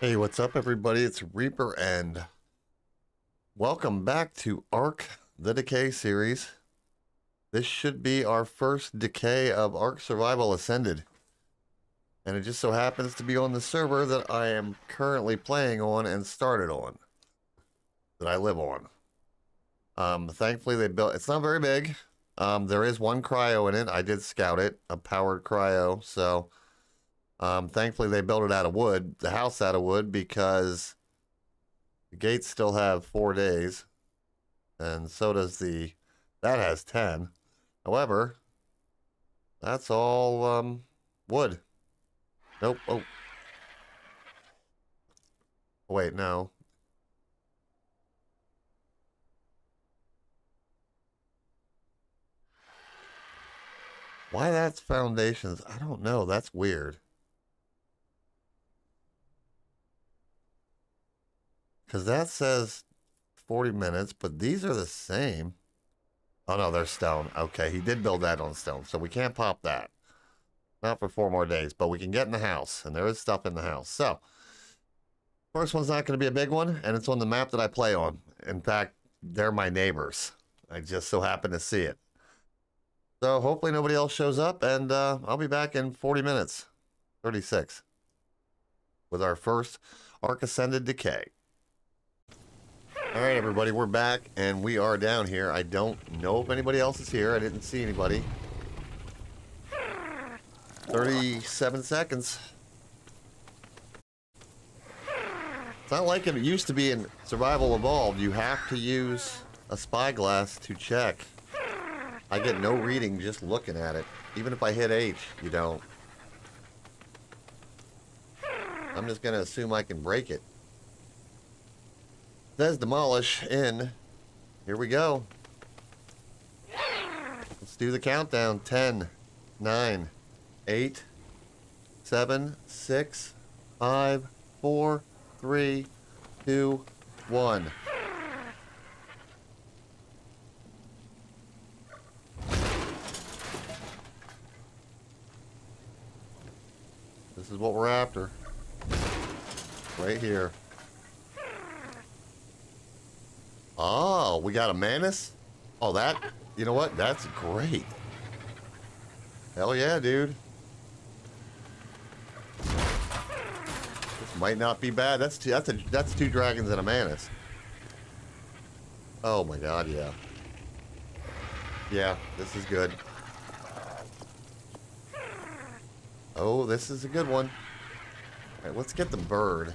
Hey, what's up, everybody? It's Reeper, and welcome back to Ark the Decay series. This should be our first decay of Ark Survival Ascended. And it just so happens to be on the server that I am currently playing on and started on. That I live on. Um, thankfully, they built it's not very big. Um, there is one cryo in it. I did scout it, a powered cryo, so. Um, thankfully, they built it out of wood, the house out of wood, because the gates still have four days, and so does the. That has ten. However, that's all um, wood. Nope. Oh. Wait, no. Why that's foundations? I don't know. That's weird. Because that says 40 minutes, but these are the same. Oh, no, they're stone. Okay, he did build that on stone, so we can't pop that. Not for four more days, but we can get in the house, and there is stuff in the house. So, first one's not going to be a big one, and it's on the map that I play on. In fact, they're my neighbors. I just so happen to see it. So, hopefully nobody else shows up, and uh, I'll be back in 40 minutes. 36. With our first Ark Ascended Decay. All right, everybody, we're back, and we are down here. I don't know if anybody else is here. I didn't see anybody. 37 seconds. It's not like it used to be in Survival Evolved. You have to use a spyglass to check. I get no reading just looking at it. Even if I hit H, you don't. I'm just going to assume I can break it says demolish in. Here we go. Let's do the countdown. 10, 9, 8, 7, 6, 5, 4, 3, 2, 1. This is what we're after. Right here. Oh, we got a Mantis? Oh, that, you know what? That's great. Hell yeah, dude. This might not be bad. That's two, that's a, that's two dragons and a Mantis. Oh my god, yeah. Yeah, this is good. Oh, this is a good one. Alright, let's get the bird.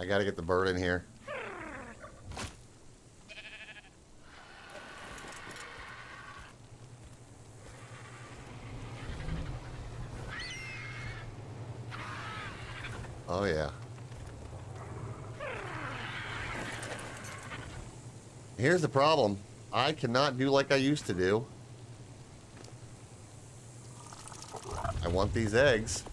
I gotta get the bird in here. Oh yeah. Here's the problem. I cannot do like I used to do. I want these eggs.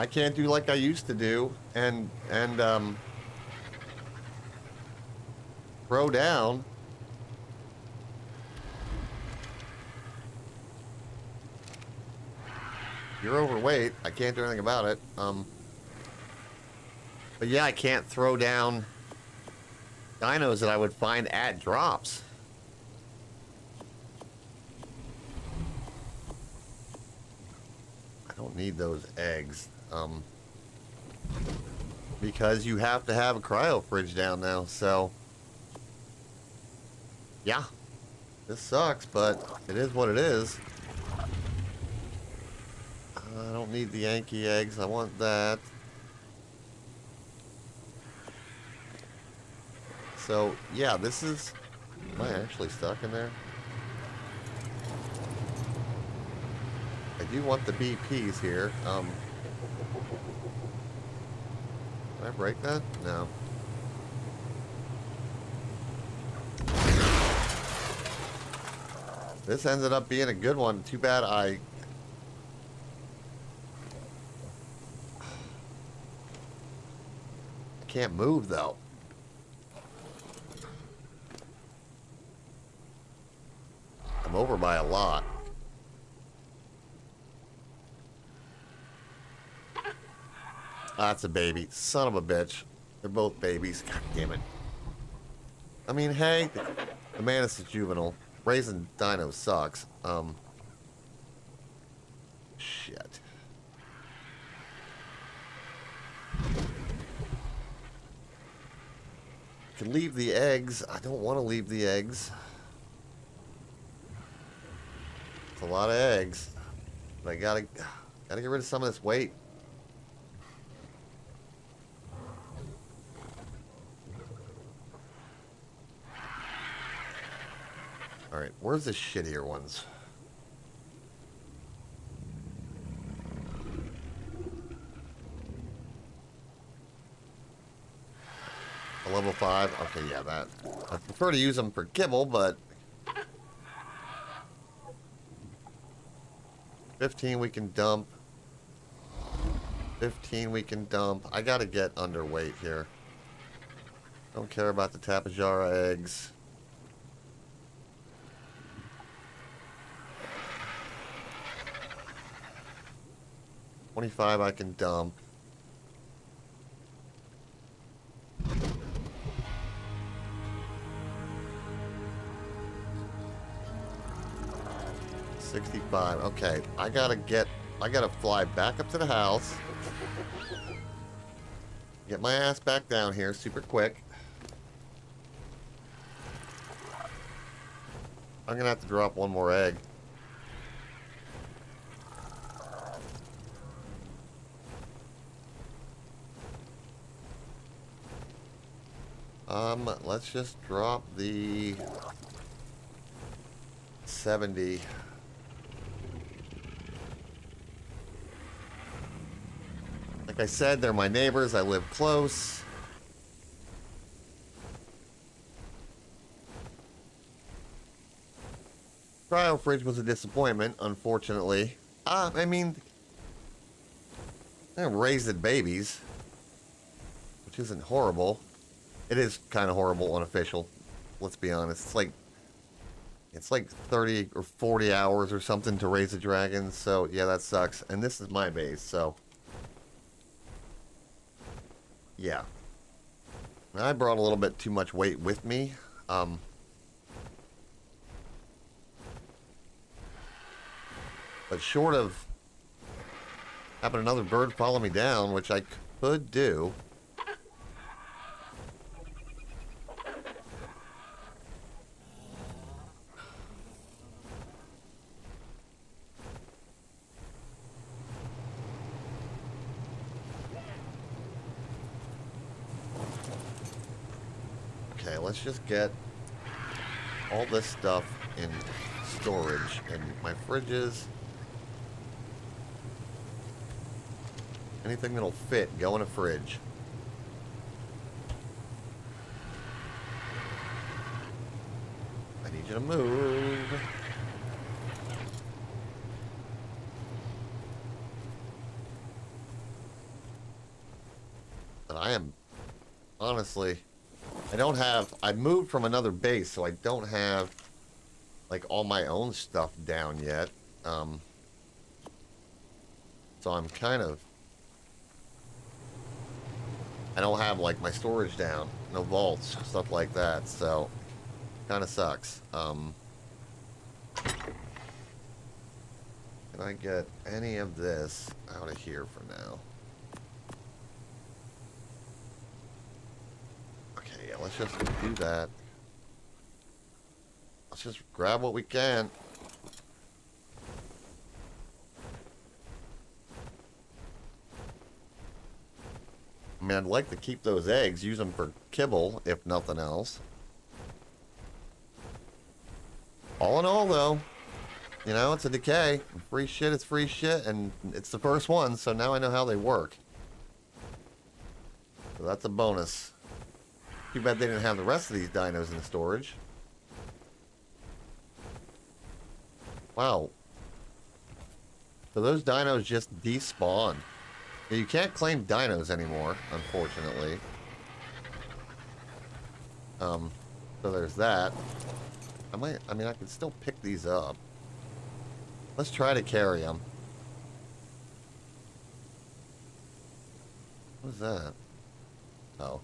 I can't do like I used to do and and um, throw down. You're overweight. I can't do anything about it. Um, but yeah, I can't throw down dinos that I would find at drops. I don't need those eggs. Um, because you have to have a cryo fridge down now, so yeah, this sucks, but it is what it is. I don't need the Yankee eggs, I want that. So, yeah, this is... Am I actually stuck in there? I do want the BPs here. Um, did I break that? No. This ended up being a good one. Too bad I... I can't move, though. I'm over by a lot. That's a baby. Son of a bitch. They're both babies. God damn it. I mean, hey, the man is a juvenile. Raising dinos sucks. Um, shit. Can leave the eggs. I don't want to leave the eggs. It's a lot of eggs. But I gotta, gotta get rid of some of this weight. Alright, where's the shittier ones? A level 5? Okay, yeah, that. I prefer to use them for kibble, but... 15 we can dump. 15 we can dump. I gotta get underweight here. Don't care about the Tapejara eggs. 25 I can dump. Sixty-five. Okay, I gotta get. I gotta fly back up to the house. Get my ass back down here super quick. I'm gonna have to drop one more egg. Um, let's just drop the 70. Like I said, they're my neighbors. I live close. Cryo fridge was a disappointment, unfortunately. Uh, I mean, they're raised babies, which isn't horrible. It is kind of horrible unofficial. Let's be honest. It's like it's like 30 or 40 hours or something to raise a dragon. So yeah, that sucks. And this is my base, so yeah. I brought a little bit too much weight with me. Um, but short of having another bird follow me down, which I could do. Let's just get all this stuff in storage in my fridges. Anything that'll fit, go in a fridge. I need you to move. And I am honestly I don't have, I moved from another base, so I don't have, like, all my own stuff down yet. Um, so I'm kind of, I don't have, like, my storage down. No vaults, stuff like that, so, kind of sucks. Um, can I get any of this out of here for now? let's just do that. Let's just grab what we can. I mean, I'd like to keep those eggs, use them for kibble, if nothing else. All in all, though, you know, it's a decay. Free shit is free shit, and it's the first one, so now I know how they work. So that's a bonus. Too bad they didn't have the rest of these dinos in the storage. Wow. So those dinos just despawned. You can't claim dinos anymore, unfortunately. Um, so there's that. I might, I mean, I can still pick these up. Let's try to carry them. What's that? Oh.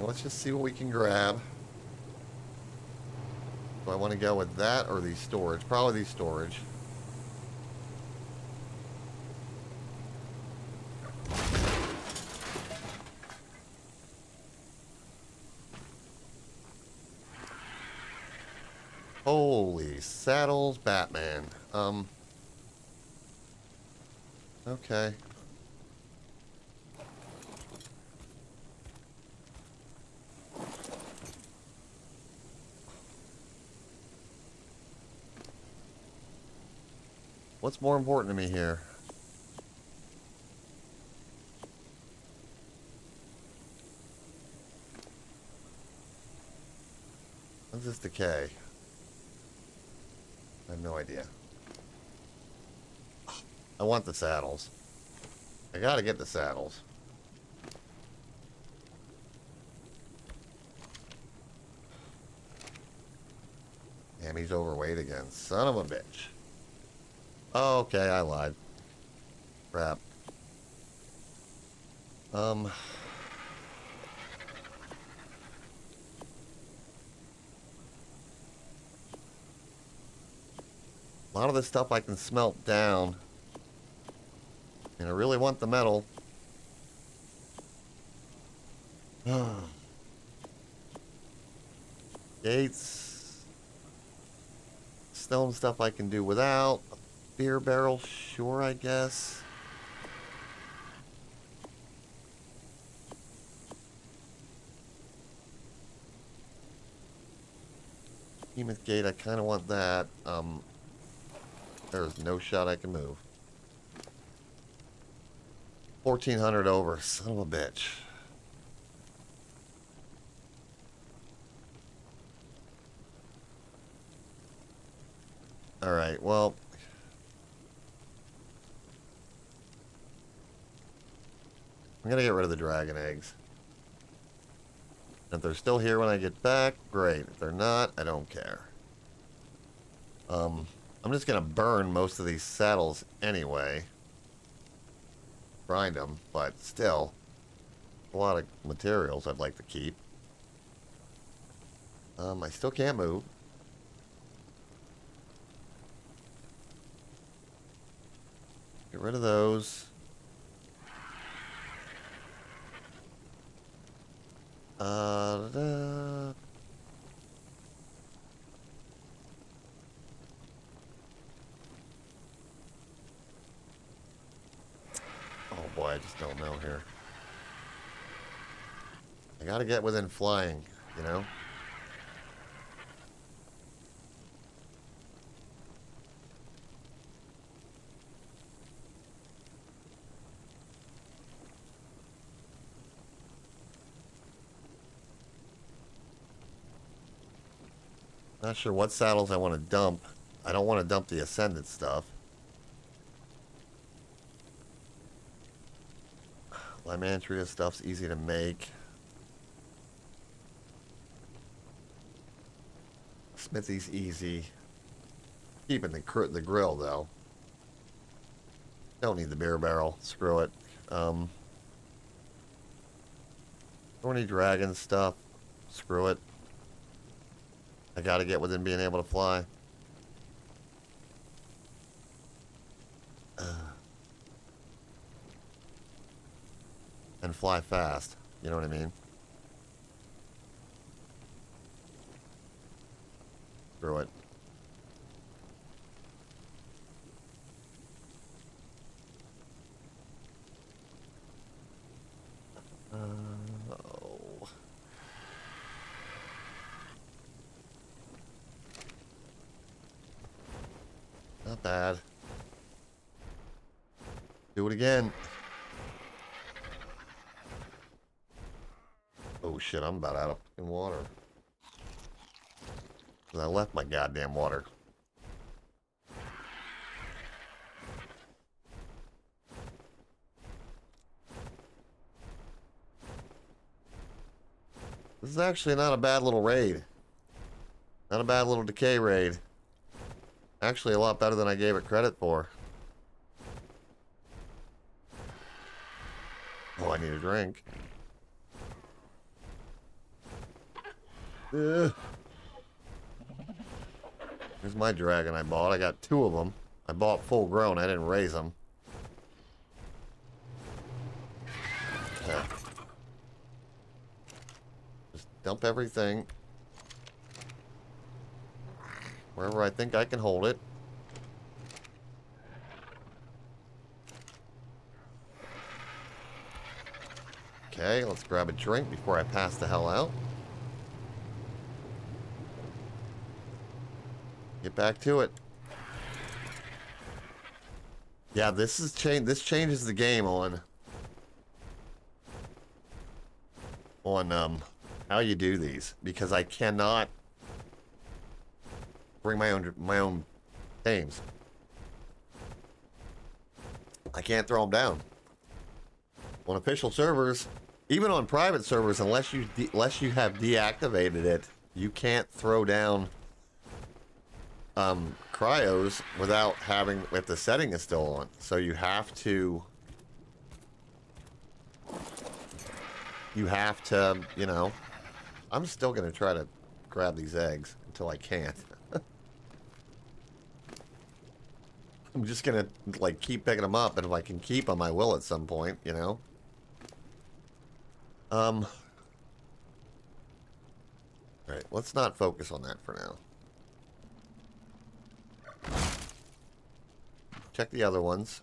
Let's just see what we can grab. Do I want to go with that or the storage? Probably the storage. Holy saddles, Batman. Um. Okay. What's more important to me here? What's this decay? I have no idea. I want the saddles. I gotta get the saddles. Damn, he's overweight again. Son of a bitch. Oh, okay, I lied. Crap. Um... A lot of this stuff I can smelt down. And I really want the metal. Gates. Stone stuff I can do without. Beer barrel, sure, I guess. Behemoth Gate, I kind of want that. Um, there's no shot I can move. 1400 over. Son of a bitch. Alright, well... I'm gonna get rid of the dragon eggs. If they're still here when I get back, great. If they're not, I don't care. Um... I'm just going to burn most of these saddles anyway. Grind them, but still, a lot of materials I'd like to keep. Um, I still can't move. Get rid of those. Uh, da -da. boy, I just don't know here. I gotta get within flying, you know? Not sure what saddles I want to dump. I don't want to dump the Ascendant stuff. Lymantria stuff's easy to make. Smithy's easy. Keeping the the grill though. Don't need the beer barrel. Screw it. Um, Thorny Dragon stuff. Screw it. I gotta get within being able to fly. and fly fast. You know what I mean? Screw it. Uh, oh. Not bad. Do it again. Oh shit, I'm about out of fucking water. I left my goddamn water. This is actually not a bad little raid. Not a bad little decay raid. Actually a lot better than I gave it credit for. Oh, I need a drink. Ugh. Here's my dragon I bought. I got two of them. I bought full grown. I didn't raise them. Just dump everything. Wherever I think I can hold it. Okay, let's grab a drink before I pass the hell out. Get back to it. Yeah, this is change. This changes the game on on um how you do these because I cannot bring my own my own names. I can't throw them down on official servers, even on private servers. Unless you unless you have deactivated it, you can't throw down um, cryos without having if the setting is still on. So you have to you have to, you know, I'm still to try to grab these eggs until I can't. I'm just to like keep picking them up and if I can keep them I will at some point, you know. Um All right, let's not focus on that for now. Check the other ones.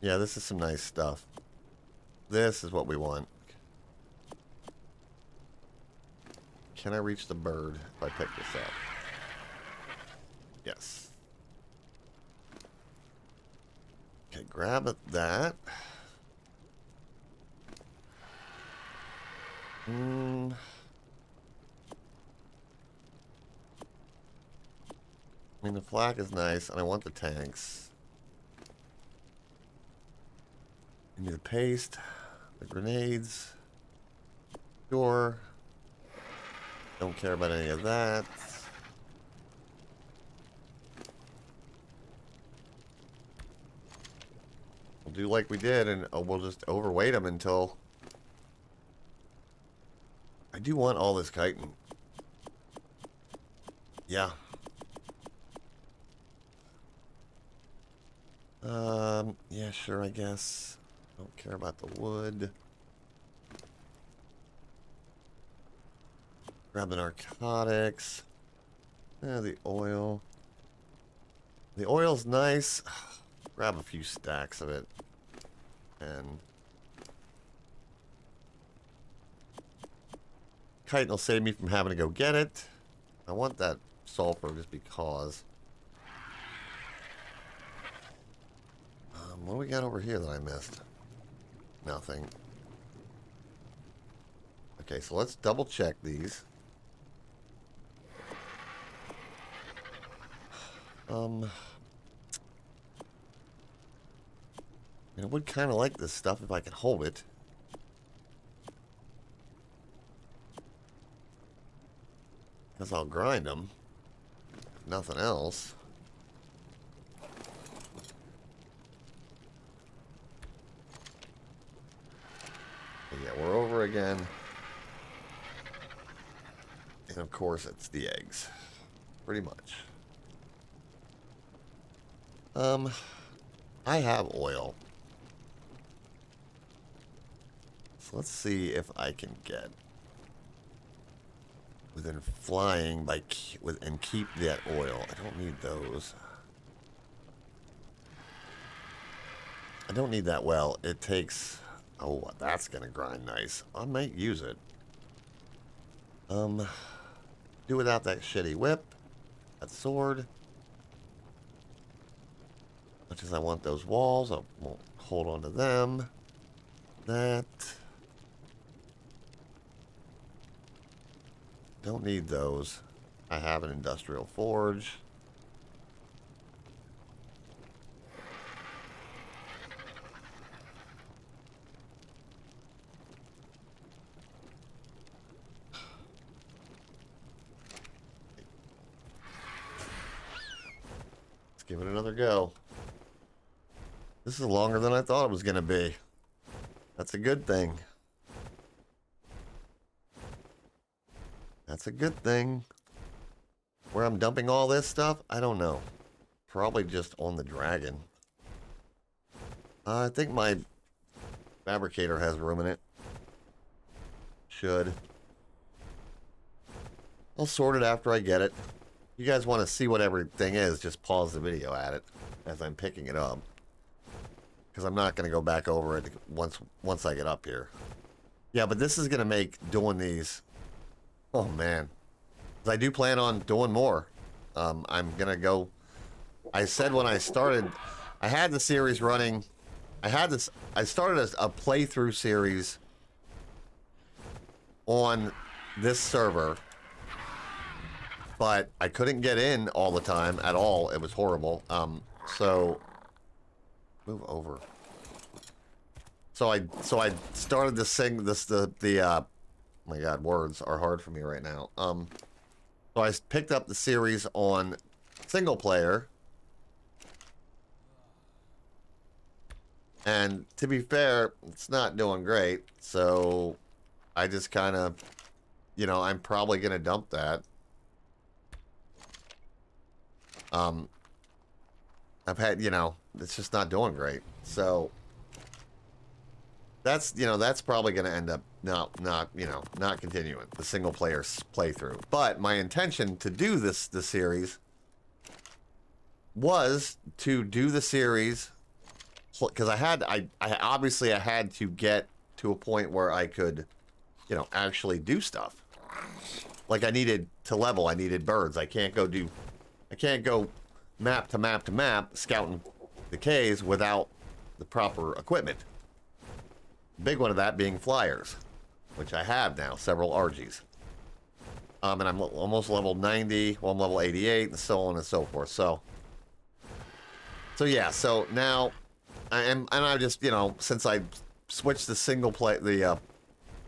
Yeah, this is some nice stuff. This is what we want. Can I reach the bird if I pick this up? Yes. Okay, grab at that. Hmm. I mean, the flak is nice, and I want the tanks. I need the paste, the grenades, sure. Don't care about any of that. We'll do like we did, and uh, we'll just overweight them until... I do want all this chitin. Yeah, Um, yeah, sure, I guess. Don't care about the wood. Grab the narcotics. Yeah, the oil. The oil's nice. Grab a few stacks of it. And... Chitin will save me from having to go get it. I want that sulfur just because. What do we got over here that I missed? Nothing. Okay, so let's double check these. Um, I would kind of like this stuff if I could hold it. Because I'll grind them. Nothing else. yeah, we're over again. And of course, it's the eggs. Pretty much. Um, I have oil. So let's see if I can get within flying by with and keep that oil. I don't need those. I don't need that well. It takes Oh, that's gonna grind nice. I might use it. Um, do without that shitty whip, that sword. Much as I want those walls, I won't hold on to them. That. Don't need those. I have an industrial forge. Let's give it another go. This is longer than I thought it was going to be. That's a good thing. A good thing. Where I'm dumping all this stuff, I don't know. Probably just on the dragon. Uh, I think my fabricator has room in it. Should. I'll sort it after I get it. You guys want to see what everything is, just pause the video at it as I'm picking it up. Because I'm not going to go back over it once once I get up here. Yeah, but this is going to make doing these... Oh, man. I do plan on doing more. Um, I'm going to go... I said when I started... I had the series running... I had this... I started a, a playthrough series on this server but I couldn't get in all the time at all. It was horrible. Um, so move over. So I so I started this thing. This the the uh, my God, words are hard for me right now. Um, so I picked up the series on single player. And to be fair, it's not doing great. So I just kind of, you know, I'm probably going to dump that. Um, I've had, you know, it's just not doing great. So that's, you know, that's probably going to end up not, not, you know, not continuing the single player playthrough. But my intention to do this, the series was to do the series because I had, I, I obviously I had to get to a point where I could, you know, actually do stuff. Like I needed to level, I needed birds. I can't go do I can't go map to map to map scouting the caves without the proper equipment. Big one of that being flyers, which I have now, several Argies. Um, and I'm almost level 90, well, I'm level 88, and so on and so forth. So, so yeah, so now, I am, and I just, you know, since I switched the single play, the uh,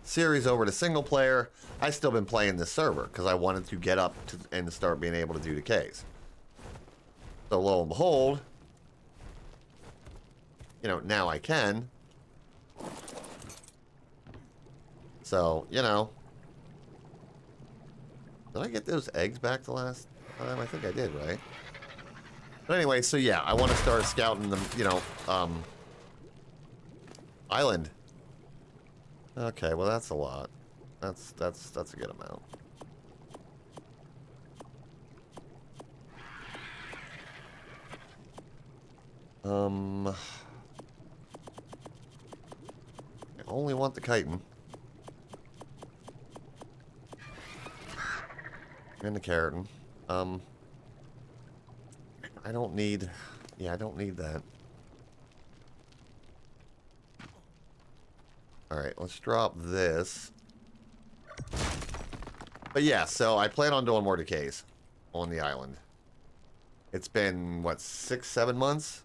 series over to single player, I still been playing this server because I wanted to get up to, and start being able to do decays. So lo and behold, you know, now I can. So, you know. Did I get those eggs back the last time? I think I did, right? But anyway, so yeah, I want to start scouting the, you know, um, island. Okay, well that's a lot. That's that's that's a good amount. Um, I only want the chitin. And the keratin. Um, I don't need, yeah, I don't need that. Alright, let's drop this. But yeah, so I plan on doing more decays on the island. It's been, what, six, seven months?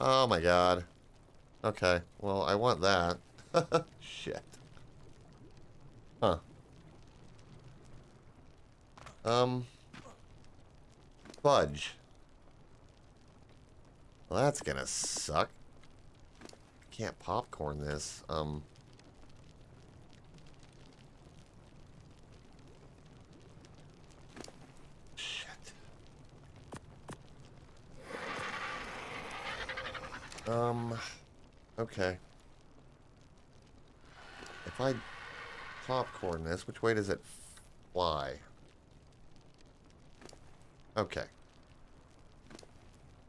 Oh my god. Okay, well, I want that. Shit. Huh. Um. Fudge. Well, that's gonna suck can't popcorn this. Um. Shit. Um. Okay. If I popcorn this, which way does it fly? Okay.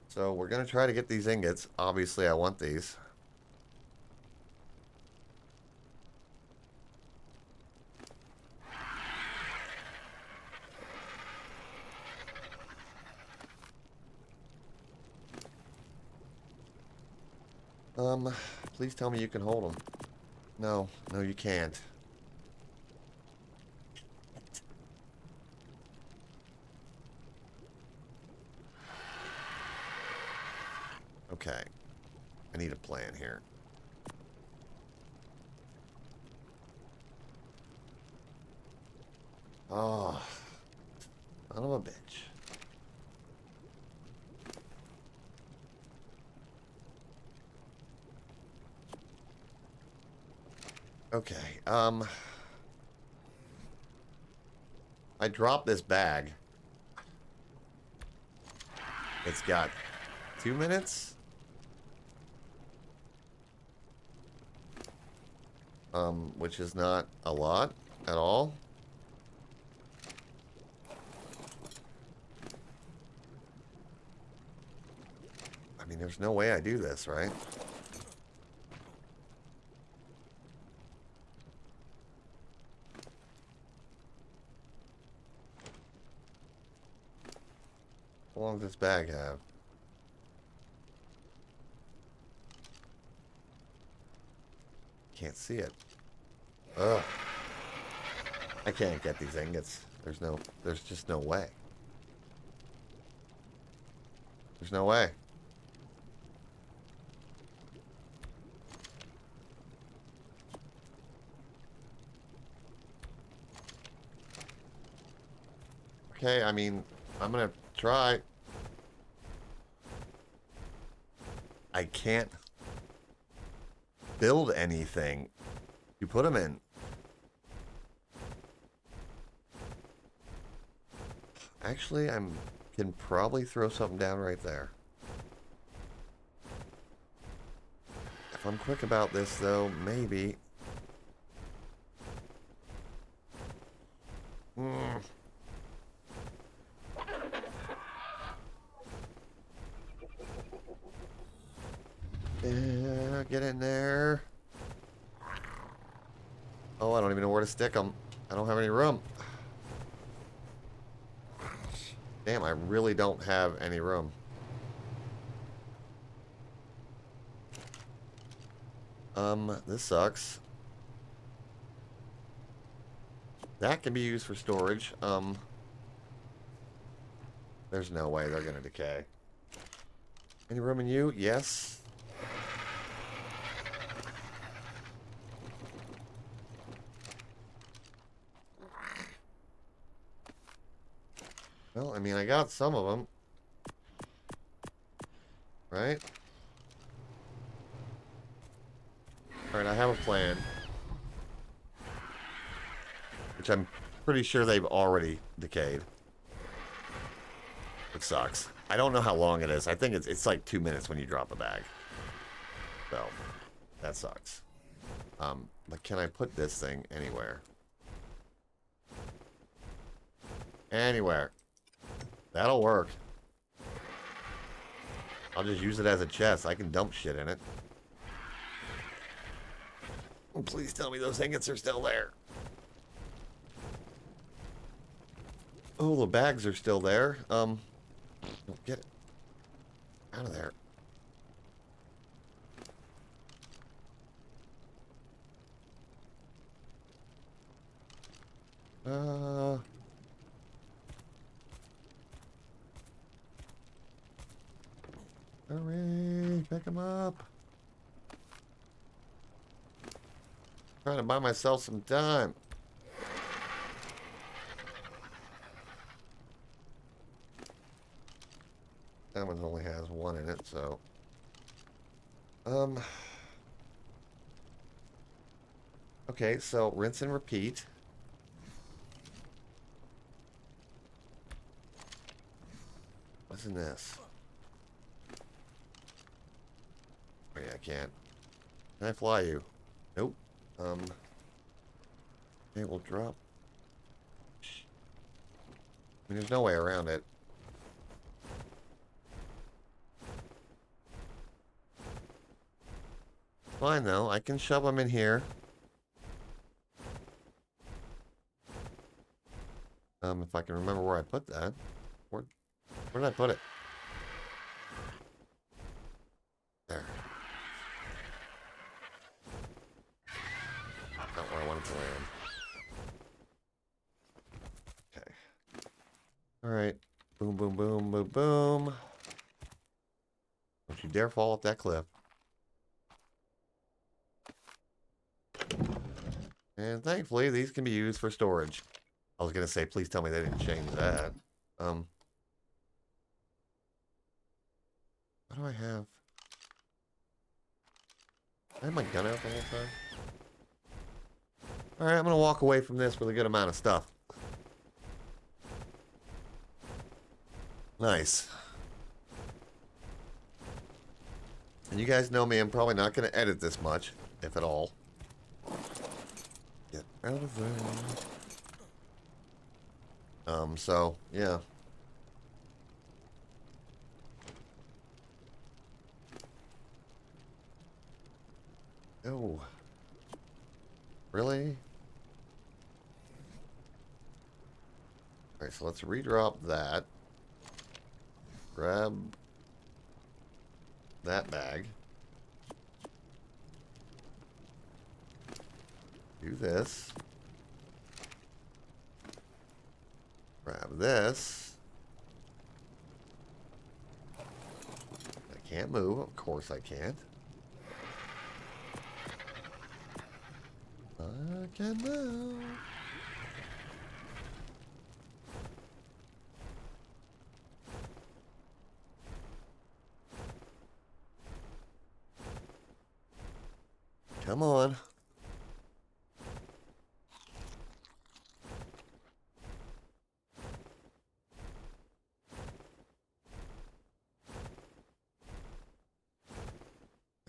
So we're going to try to get these ingots. Obviously, I want these. Um, please tell me you can hold them. No, no you can't. Okay. I need a plan here. Oh, son of a bitch. Okay, um... I dropped this bag. It's got two minutes? Um, which is not a lot at all. I mean, there's no way I do this, right? How long does this bag have? Can't see it. Ugh. I can't get these ingots. There's no, there's just no way. There's no way. Okay, I mean, I'm gonna try. I can't build anything. You put them in. Actually, I'm can probably throw something down right there. If I'm quick about this, though, maybe. Hmm. Yeah, get in there. Oh, I don't even know where to stick them. I don't have any room. Damn, I really don't have any room. Um, this sucks. That can be used for storage. Um, there's no way they're going to decay. Any room in you? Yes. Well, I mean, I got some of them. Right? Alright, I have a plan. Which I'm pretty sure they've already decayed. It sucks. I don't know how long it is. I think it's, it's like two minutes when you drop a bag. So, that sucks. Um, but can I put this thing anywhere? Anywhere. That'll work. I'll just use it as a chest. I can dump shit in it. Oh, please tell me those ingots are still there. Oh, the bags are still there. Um, get it out of there. Uh... Hurry, pick him up. I'm Trying to buy myself some time. That one only has one in it, so. Um. Okay, so rinse and repeat. What's in this? Oh, yeah, I can't. Can I fly you? Nope. Um. Okay, we'll drop. I mean, there's no way around it. Fine, though. I can shove them in here. Um, if I can remember where I put that. Where, where did I put it? There. Land. Okay. Alright. Boom, boom, boom, boom, boom. Don't you dare fall off that cliff. And thankfully, these can be used for storage. I was going to say, please tell me they didn't change that. Um, what do I have? I had my gun out the whole time? Alright, I'm to walk away from this with a good amount of stuff. Nice. And you guys know me, I'm probably not to edit this much, if at all. Get out of there. Um, so, yeah. Oh. Really? Alright, so let's redrop that. Grab that bag. Do this. Grab this. I can't move. Of course I can't. I can move. Come on.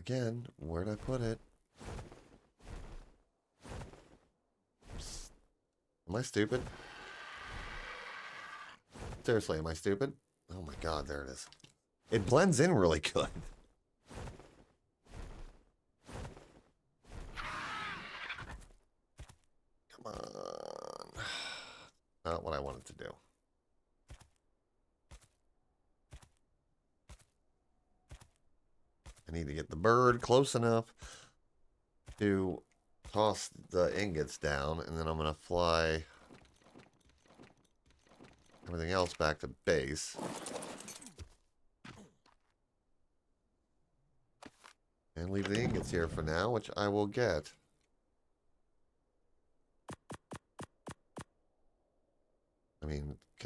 Again, where'd I put it? Am I stupid? Seriously, am I stupid? Oh my god, there it is. It blends in really good. Come on. Not what I wanted to do. I need to get the bird close enough to toss the ingots down, and then I'm going to fly everything else back to base. And leave the ingots here for now, which I will get.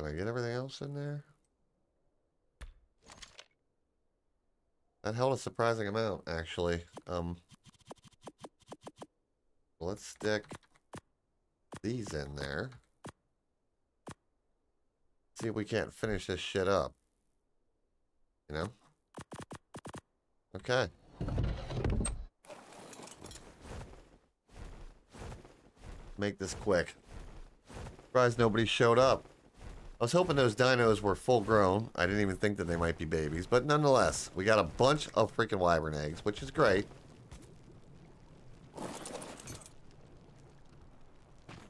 Can I get everything else in there? That held a surprising amount, actually. Um, let's stick these in there. See if we can't finish this shit up. You know? Okay. Make this quick. Surprised nobody showed up. I was hoping those dinos were full grown. I didn't even think that they might be babies. But nonetheless, we got a bunch of freaking wyvern eggs, which is great.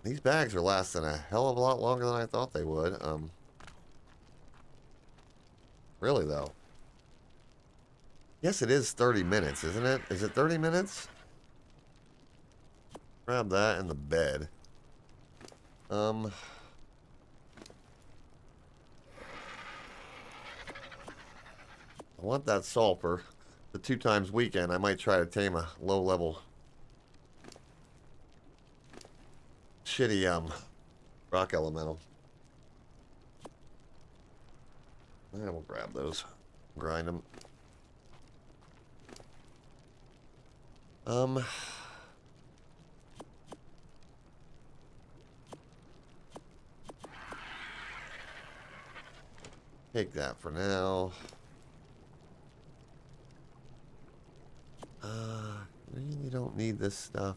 These bags are lasting a hell of a lot longer than I thought they would. Um, really, though. Yes, it is 30 minutes, isn't it? Is it 30 minutes? Grab that and the bed. Um... I want that sulfur. The two times weekend, I might try to tame a low level shitty um rock elemental. Yeah, we'll grab those. Grind them. Um Take that for now. Uh, really don't need this stuff.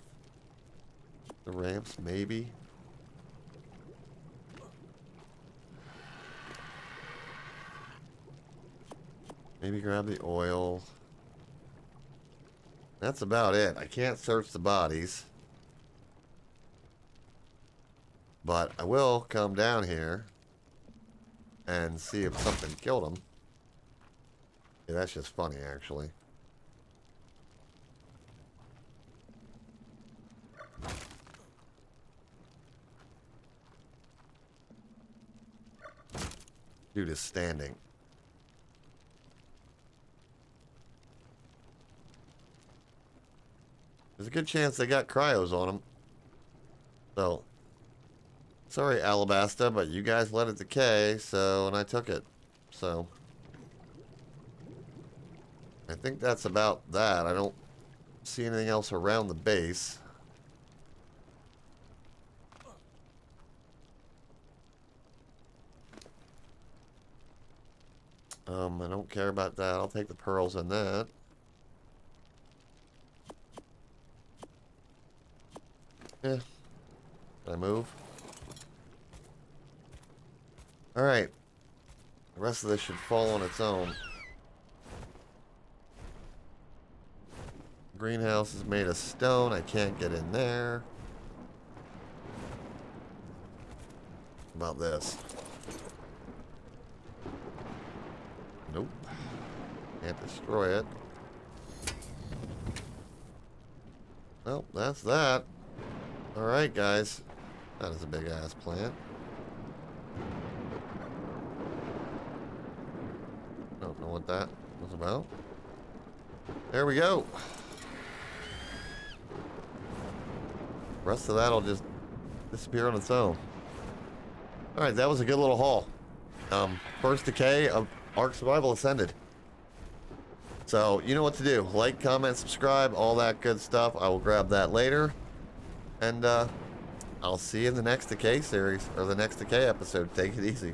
The ramps, maybe. Maybe grab the oil. That's about it. I can't search the bodies. But I will come down here and see if something killed him. Yeah, that's just funny, actually. Dude is standing. There's a good chance they got cryos on them. So, sorry, Alabasta, but you guys let it decay, so, and I took it. So, I think that's about that. I don't see anything else around the base. Um, I don't care about that. I'll take the pearls and that. Yeah. Can I move? Alright. The rest of this should fall on its own. Greenhouse is made of stone. I can't get in there. About this. Nope. Can't destroy it. Well, that's that. Alright, guys. That is a big ass plant. Don't know what that was about. There we go. rest of that'll just disappear on its own. Alright, that was a good little haul. Um, first decay of Ark Survival Ascended. So, you know what to do. Like, comment, subscribe, all that good stuff. I will grab that later. And, uh, I'll see you in the next Decay series, or the next Decay episode. Take it easy.